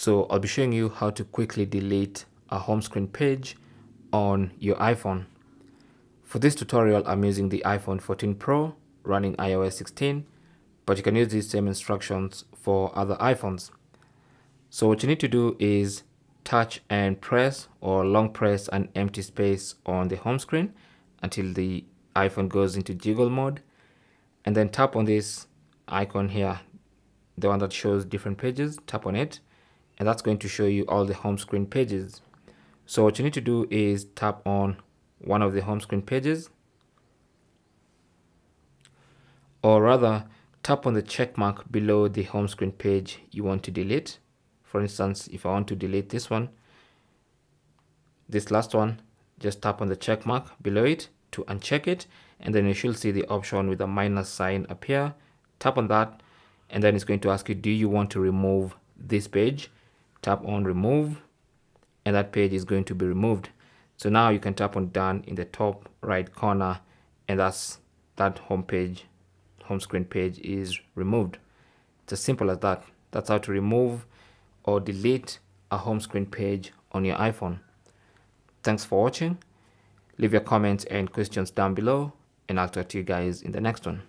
So I'll be showing you how to quickly delete a home screen page on your iPhone. For this tutorial, I'm using the iPhone 14 Pro running iOS 16, but you can use these same instructions for other iPhones. So what you need to do is touch and press or long press an empty space on the home screen until the iPhone goes into jiggle mode and then tap on this icon here the one that shows different pages tap on it and that's going to show you all the home screen pages. So what you need to do is tap on one of the home screen pages or rather tap on the check mark below the home screen page you want to delete. For instance if I want to delete this one this last one just tap on the check mark below it to uncheck it and then you should see the option with a minus sign appear. Tap on that and then it's going to ask you do you want to remove this page tap on remove and that page is going to be removed. So now you can tap on done in the top right corner and that's that home page home screen page is removed. It's as simple as that. That's how to remove or delete a home screen page on your iphone. Thanks for watching. Leave your comments and questions down below and i'll talk to you guys in the next one